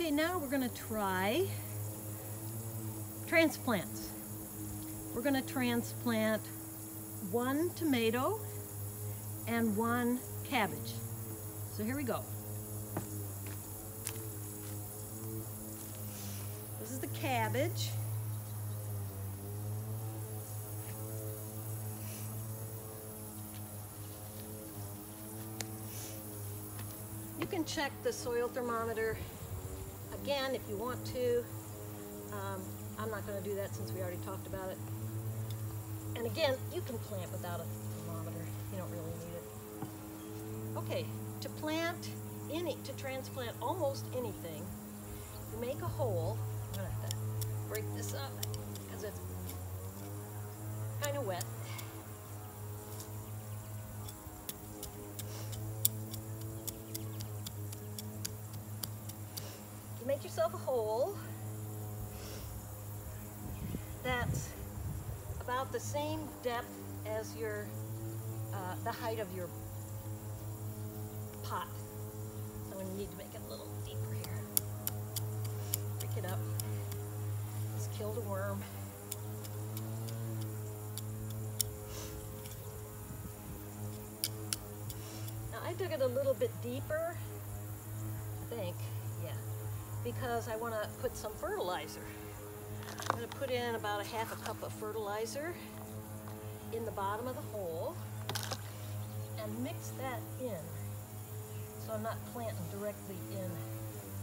Okay, now we're gonna try transplants. We're gonna transplant one tomato and one cabbage. So here we go. This is the cabbage. You can check the soil thermometer again if you want to. Um, I'm not going to do that since we already talked about it. And again, you can plant without a thermometer. You don't really need it. Okay, to plant any, to transplant almost anything, you make a hole. I'm going to have to break this up because it's kind of wet. Make yourself a hole that's about the same depth as your, uh, the height of your pot. So gonna need to make it a little deeper here. Pick it up. Just killed a worm. Now I dug it a little bit deeper, I think, because I want to put some fertilizer. I'm going to put in about a half a cup of fertilizer in the bottom of the hole and mix that in so I'm not planting directly in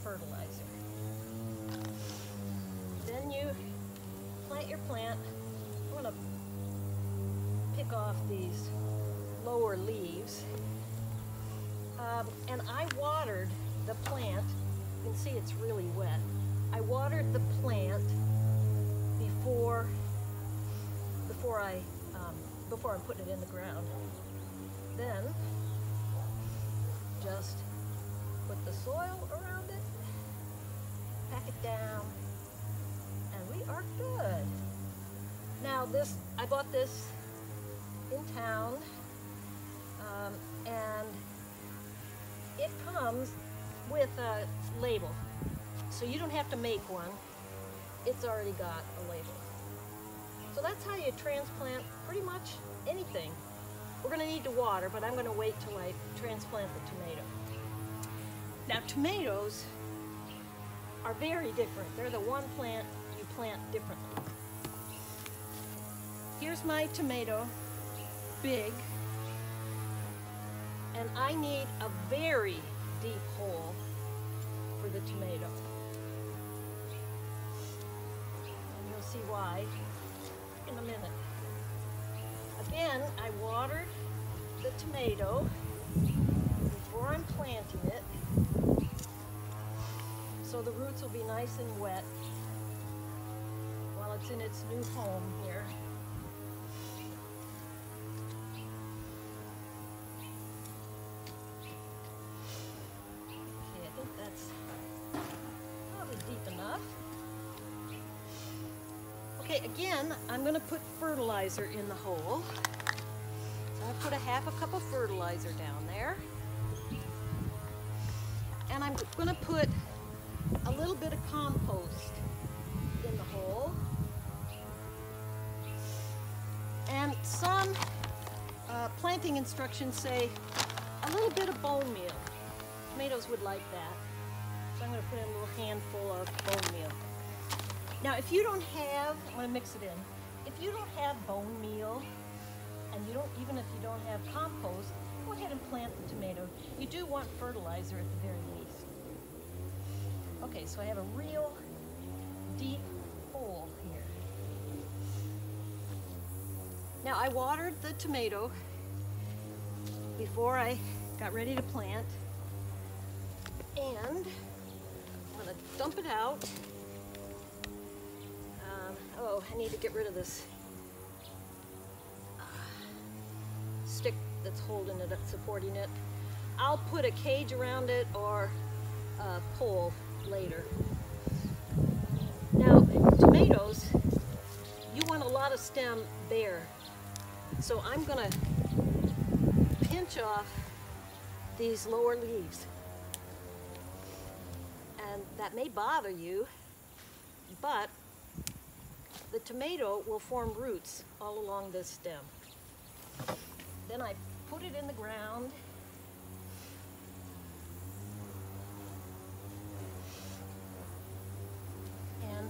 fertilizer. Then you plant your plant. I'm going to pick off these lower leaves. Um, and I watered the plant. Can see it's really wet. I watered the plant before before I um, before I'm putting it in the ground. Then just put the soil around it, pack it down, and we are good. Now this, I bought this in town, um, and it comes with a label. So you don't have to make one. It's already got a label. So that's how you transplant pretty much anything. We're gonna need to water, but I'm gonna wait till I transplant the tomato. Now tomatoes are very different. They're the one plant you plant differently. Here's my tomato, big, and I need a very deep hole for the tomato. And you'll see why in a minute. Again, I watered the tomato before I'm planting it so the roots will be nice and wet while it's in its new home here. Okay, again, I'm going to put fertilizer in the hole. So I put a half a cup of fertilizer down there. And I'm going to put a little bit of compost in the hole. And some uh, planting instructions say a little bit of bone meal. Tomatoes would like that. So I'm going to put in a little handful of bone meal. Now, if you don't have, I'm to mix it in. If you don't have bone meal, and you don't, even if you don't have compost, go ahead and plant the tomato. You do want fertilizer at the very least. Okay, so I have a real deep hole here. Now I watered the tomato before I got ready to plant. And I'm gonna dump it out. Oh, I need to get rid of this stick that's holding it up, supporting it. I'll put a cage around it or a pole later. Now, tomatoes, you want a lot of stem bare. So I'm gonna pinch off these lower leaves and that may bother you, but the tomato will form roots all along this stem. Then I put it in the ground. And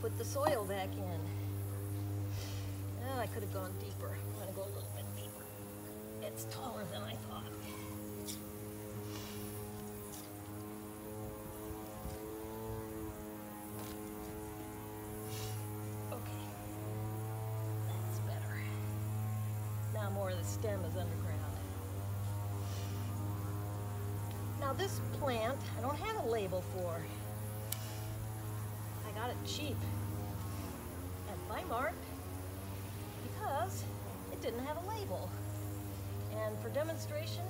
put the soil back in. Oh, I could have gone deeper. I'm gonna go a little bit deeper. It's taller than I thought. Of the stem is underground. Now this plant, I don't have a label for. I got it cheap at Walmart because it didn't have a label. And for demonstration,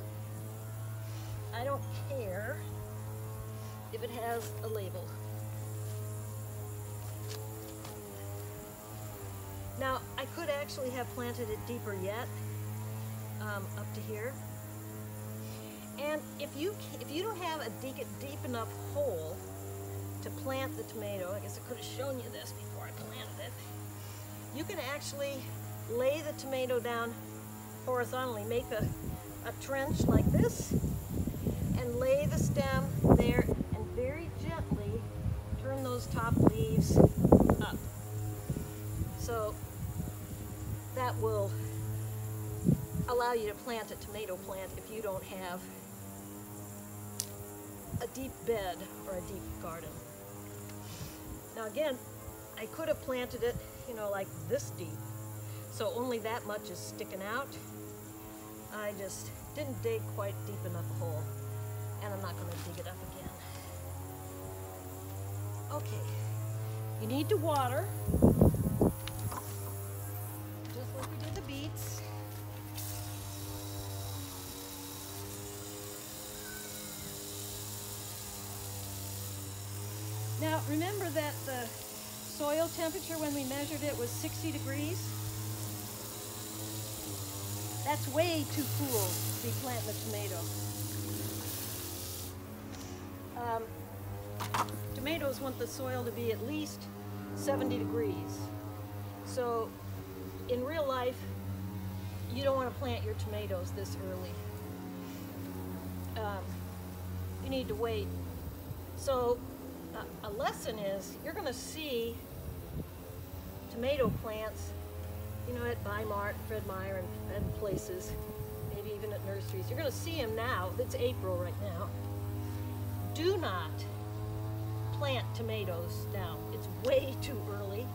I don't care if it has a label. Now, I could actually have planted it deeper yet, um, up to here. And if you if you don't have a deep, deep enough hole to plant the tomato, I guess I could have shown you this before I planted it. You can actually lay the tomato down horizontally, make a, a trench like this, and lay the stem there, and very gently turn those top leaves up. So that will allow you to plant a tomato plant if you don't have a deep bed or a deep garden. Now again, I could have planted it, you know, like this deep. So only that much is sticking out. I just didn't dig quite deep enough a hole. And I'm not gonna dig it up again. Okay, you need to water. Just like we did the beets. Now remember that the soil temperature when we measured it was 60 degrees? That's way too cool to be planting a tomato. Um, tomatoes want the soil to be at least 70 degrees. So in real life, you don't want to plant your tomatoes this early. Um, you need to wait. So a, lesson is you're going to see tomato plants, you know, at Walmart, Fred Meyer, and, and places, maybe even at nurseries. You're going to see them now. It's April right now. Do not plant tomatoes now. It's way too early.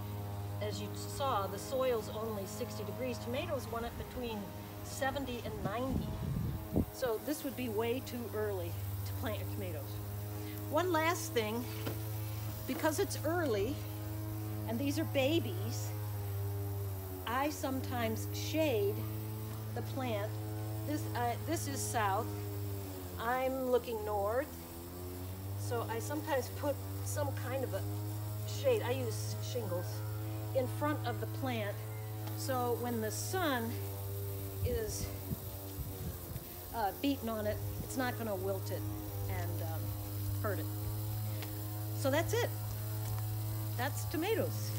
As you saw, the soil's only 60 degrees. Tomatoes want it between 70 and 90. So this would be way too early to plant your tomatoes. One last thing, because it's early and these are babies, I sometimes shade the plant. This, uh, this is south. I'm looking north. So I sometimes put some kind of a shade. I use shingles in front of the plant. So when the sun is uh, beating on it, it's not going to wilt it hurt it. So that's it. That's tomatoes.